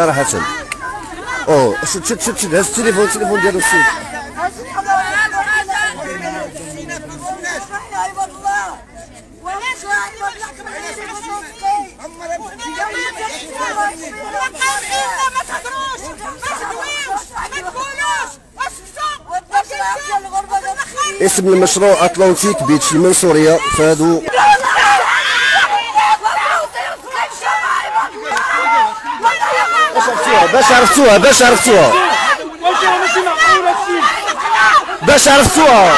صراحة أو شد شد شد شد هز التليفون التليفون ديالو السيد اسم المشروع أطلنطيك بيتش من سوريا فادو باش عرفتوها باش عرفتوها باش عرفتوها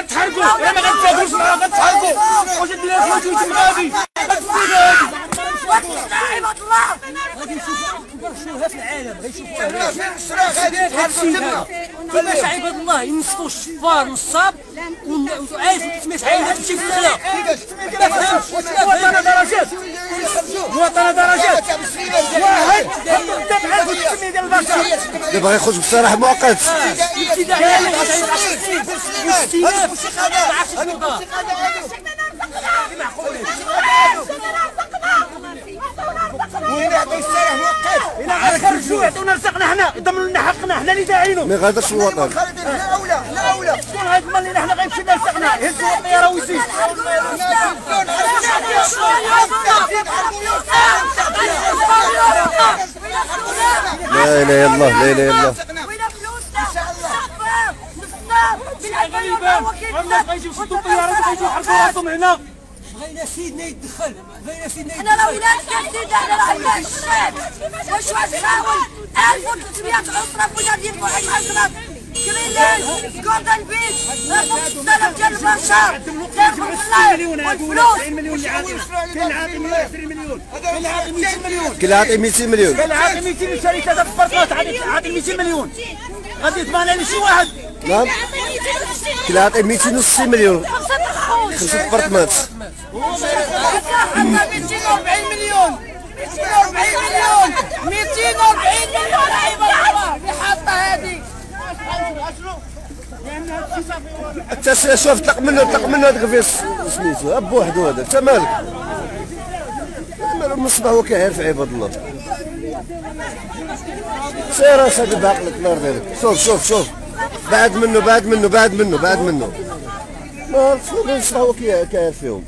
غتحرقوا راه ما غتحرقوا عباد الله ينصفوا الشفار نصاب وعايز 300 عام تمشي في الخلا ما مواطنه درجات مواطنه درجات واحد قدام عاد 300 ديال البشر دابا غيخرج بصراحه مؤقت ما مؤقت إلى خرجوا يعطونا رزقنا حنا يضمنوا لنا حقنا حنا اللي داعينه ما غادرش الوطن غيضمن لنا حنا غيمشي لنا رزقنا يهزوا الطياره ويزيد لا إله إلا الله لا إله إلا الله. غريبه الناس غيجيو يشدوا الطياره وغيجيو يحرقوا راسهم هنا بغينا سيدنا يتدخل بغينا سيدنا إحنا لو ولاد كاسين إحنا راه عندنا الشباب واش واش نحاول 1300 اسره في ولاد ديال بوحد العشرات كريلان جوردن بيت 5000 ديال البشر مليون الصيف هادو والفلوس 90 مليون اللي عاطي كاين عاطي 120 مليون عاطي 200 مليون عاطي 200 مليون عاطي 200 شركه دابا البركات عاطي عاطي 200 مليون غادي يضمن لي شي واحد نعم كل عاطي 260 مليون خمسة ابارتمانت 240 مليون 240 مليون 240 مليون عباد الله اللي حاطه هذه انت شوف طلق منه طلق منه هذاك فيه سميتو أب وحده هذا انت مالك. مالو من الصباح هو كيعرف عباد الله. سير اسد بعقلك نار ديالك. شوف شوف شوف. بعد منه بعد منه بعد منه بعد منه. ما عرفتش الصباح هو كي- كيعرف فيهم.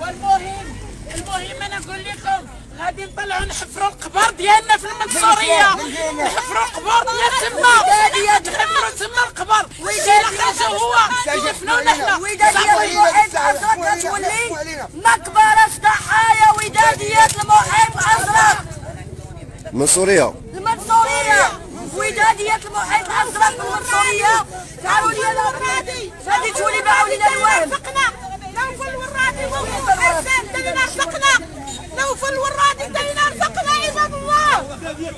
والمهم المهم أنا نقول لكم غادي نطلعوا نحفروا القبر ديالنا في المنصورية. نحفروا القبر ديال تما. نحفروا تما القبر. اللي خرجوا هو يدفنونا حنا ودادية المحيط مقبرة ضحايا ودادية المحيط الأزرق من سوريا المنصورية. ودادية المحيط الأزرق المنصورية. تعالوا لي الورادي غادي تولي باعوا لنا الوهم لو في الورادي وفي الحسن دلنا رزقنا لو في الورادي دلنا رزقنا عباد الله.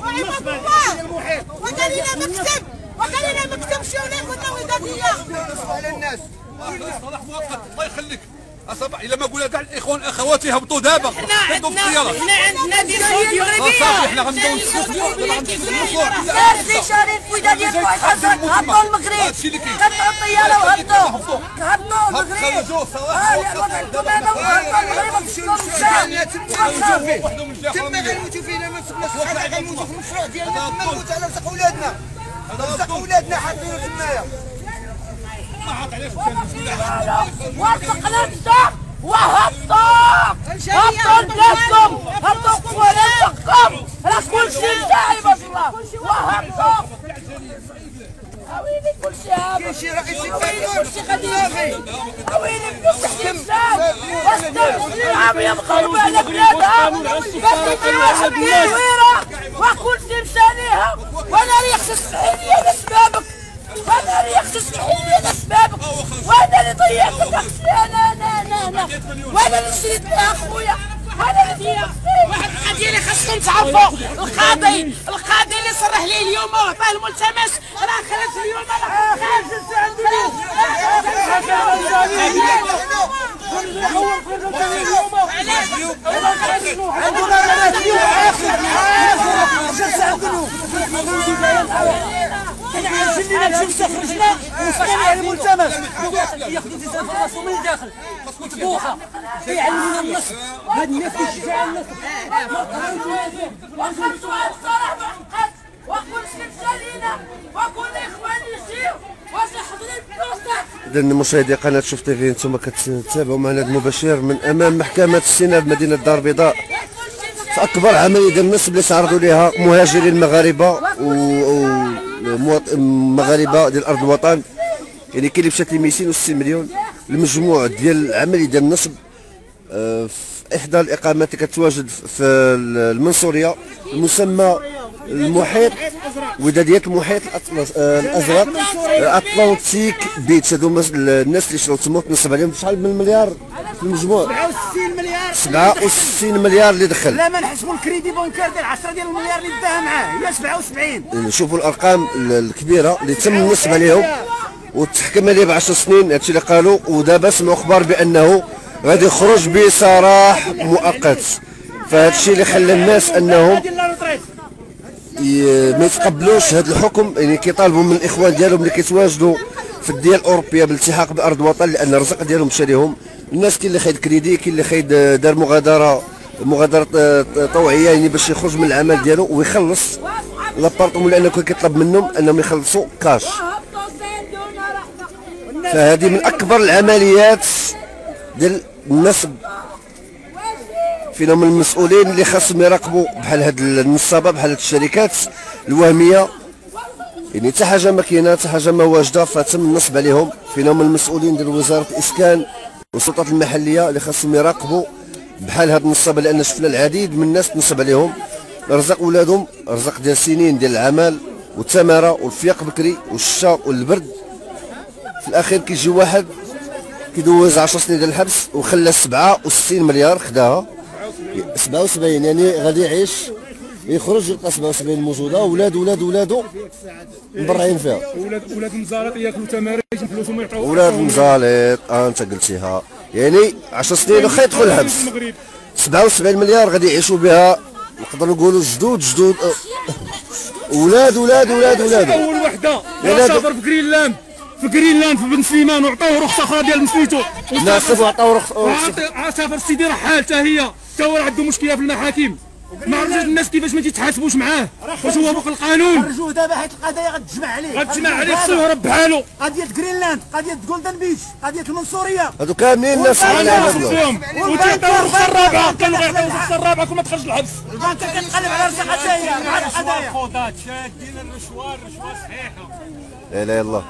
وعباد الله. ودلنا مكتب. ودلنا مكتب شوني كنا ودادية على الناس. الله يخليك. أصبح إلا ما قولها كاع الإخوان أخواتي هبطوا دابا هبطوا في الطيارة إحنا عندنا دي آه، صافي إحنا غنبداو نسوقوا سير شريف ودادية المحيط الأزرق هبطوا المغرب هادشي اللي كاين. قطعوا الطيارة وهبطوا هبطوا هبط المغرب آه هذا وهبطوا المغرب تما غنموتوا فينا ما سقناش صحابه غنموتوا في المشروع ديالنا تما نموتوا على رزق ولادنا رزق ولادنا حاطينه تمايا وارزقنا الدم وهبطوا هبطوا بلادكم هبطوا قوانينكم راه كل شيء جاي بس الله وهبطوا اويلي كل شيء اويلي كل شيء غادي اويلي فلوس الحساب واش العام يبقوا على يجي واحد التصويره وكل شيء مشانيها وأنا ريح تسمحي لي وأنا اللي يخصص حيلي لاسبابك وأنا اللي ضيعت أختي أنا أنا أنا أنا. وأنا اللي شريت بها أخويا. وأنا اللي ضيعت واحد القضية اللي خاصكم تعرفوا. القاضي القاضي اللي صرح لي اليوم وعطاه الملتمس. راه خرج اليوم راه الملتمس ياخذوا من الداخل مطبوخه كيعلمونا النصب هذا الناس كيشجع النصب وخرجوا على الصلاح محقق وكل شيء مشالينا وكل اخواني اذا مشاهدي قناة شوف تي في أنتم كتتابعوا معنا المباشر من أمام محكمة السيناء بمدينه الدار البيضاء. في أكبر عملية ديال النصب اللي تعرضوا لها مهاجرين مغاربه ديال أرض الوطن. يعني كاين اللي مشات ل 260 مليون. المجموع ديال العملية ديال النصب آه، في إحدى الإقامات اللي كتواجد في المنصورية المسمى المحيط وداديات المحيط آه، الأزرق. اطلانتيك بيتش هادو الناس اللي شراو تما تنصب عليهم شحال من مليار في المجموع. 60 مليار 67 مليار اللي دخل. لا ما نحسبوا الكريدي بونكار ديال 10 ديال المليار اللي داها معاه. هي 77 نشوفوا الأرقام ال- الكبيرة اللي تم النصب عليهم وتحكم عليه ب 10 سنين هادشي اللي قالوا. ودابا سمعوا أخبار بأنه غادي يخرج بسراح مؤقت. فهذا الشيء اللي خلى الناس أنهم ما يتقبلوش هذا الحكم يعني كيطالبوا من الإخوان ديالهم اللي كيتواجدوا في الدول الاوروبيه بالالتحاق بأرض الوطن لأن الرزق ديالهم مشى ليهم الناس كاين اللي خايد كريدي كاين اللي خايد آه، دار مغادرة مغادرة آه، طوعيه يعني باش يخرج من العمل ديالو ويخلص لابارتمون لأنه كان كيطلب منهم أنهم يخلصوا كاش. فهذه من أكبر العمليات ديال النصب. فينا من المسؤولين اللي خاصهم يراقبوا بحال هاد النصابة بحال هاد الشركات الوهمية. يعني حتى حاجة ما كاينة حتى حاجة ما واجدة فتم النصب عليهم. فينا من المسؤولين ديال وزارة الإسكان والسلطات المحلية اللي خاصهم يراقبوا بحال هاد النصابه لأن شفنا العديد من الناس تنصب عليهم. رزق ولادهم رزق ديال سنين ديال العمل والثمرة والفياق بكري والشتاء والبرد. في الأخير كيجي واحد كيدوز 10 سنين ديال الحبس وخلى 67 مليار خداها. 77 يعني غادي يعيش يخرج يلقى 77 موجودة ولاد ولاد ولادو مبرعين فيها. ولاد ولاد المزارات ياكلوا تمارين ولاد آه انت قلتيها يعني 10 سنين واخا يدخل الحبس 77 مليار غادي يعيشوا بها نقدر نقولوا جدود جدود ولاد ولاد ولاد ولاد أول وحدة. لا سافر في جرينلاند في جرينلاند في بن سليمان وعطاوه رخصه أخرى ديال سميتو ناسب وعطاو رخص وعطي- سافر سيدي رحال حتى هي. حتى هو عنده مشكلة في المحاكم. ما عرفتش الناس كيفاش ما تيتحاسبوش معاه؟ واش هو فوق القانون؟ خرجوه دابا حيت القضية غتجمع عليه. غتجمع عليه خصو يهرب بحالو قضية جرينلاند قضية جولدن بيتش قضية المنصورية. هادو كاملين الناس فيهم وتعطيو الرخصه الرابعه كانوا غيعطيو الرخصه الرابعه كل ما تخرج الحبس. البنك كتقلب على رزق حتى هي. مع القضايا. شادين الرشوه الرشوه صحيحه لا إله إلا الله.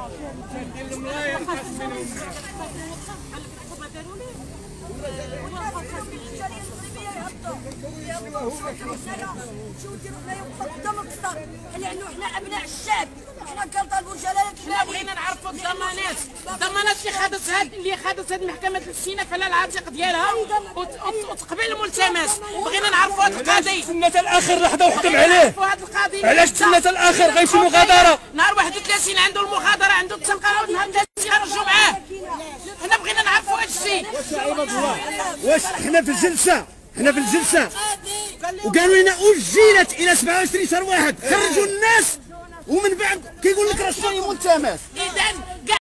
شو ديروا حنا قدام القصر لأنه إحنا ابناء الشعب إحنا كنطالبوا جلاله حنا بغينا نعرفوا الضمانات الضمانات اللي خدت اللي خدت هاد السيناء فعلا العاتق ديالها وت- وت- وتقبل الملتمس بغينا نعرفوا هاد القاضي سنة الآخر لحظه وحكم عليه علاش تسنى الآخر غيمشي مغادره نهار 31 عنده المغادرة عنده التنقل نهار 30 غنرجعوا معاه حنا بغينا نعرفوا هاد الشيء واش حنا في الجلسة؟ حنا في الجلسة. وقالوا لنا أجلت إلى 27 شهر واحد. خرجوا الناس ومن بعد كيقول لك راه الشيء ملتمس